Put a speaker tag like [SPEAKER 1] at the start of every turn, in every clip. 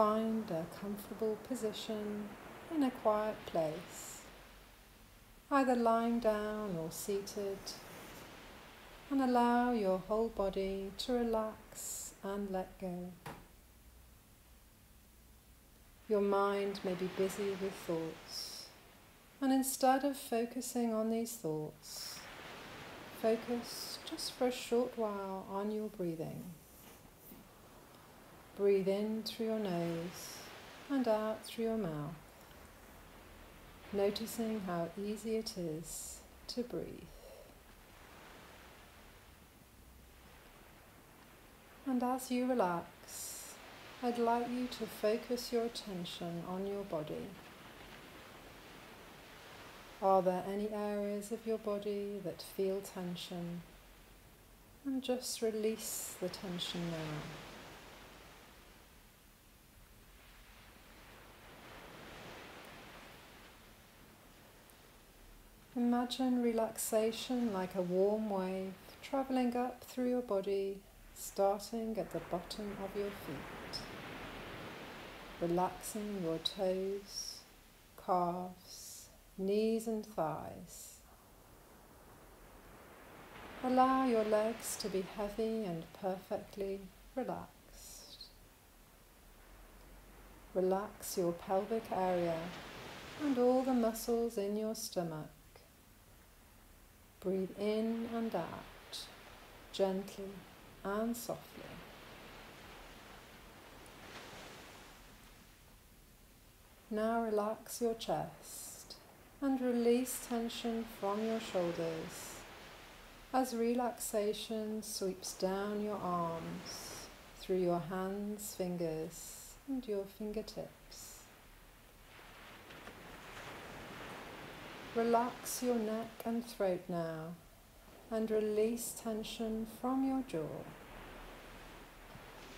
[SPEAKER 1] find a comfortable position in a quiet place, either lying down or seated, and allow your whole body to relax and let go. Your mind may be busy with thoughts, and instead of focusing on these thoughts, focus just for a short while on your breathing. Breathe in through your nose and out through your mouth, noticing how easy it is to breathe. And as you relax, I'd like you to focus your attention on your body. Are there any areas of your body that feel tension? And just release the tension now. Imagine relaxation like a warm wave traveling up through your body, starting at the bottom of your feet, relaxing your toes, calves, knees, and thighs. Allow your legs to be heavy and perfectly relaxed. Relax your pelvic area and all the muscles in your stomach Breathe in and out, gently and softly. Now relax your chest and release tension from your shoulders as relaxation sweeps down your arms through your hands, fingers, and your fingertips. Relax your neck and throat now and release tension from your jaw.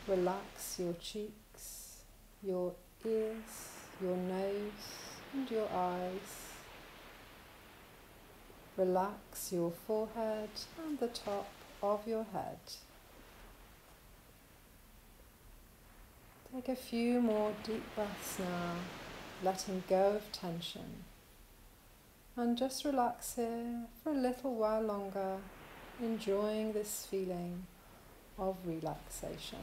[SPEAKER 1] Relax your cheeks, your ears, your nose and your eyes. Relax your forehead and the top of your head. Take a few more deep breaths now, letting go of tension. And just relax here for a little while longer, enjoying this feeling of relaxation.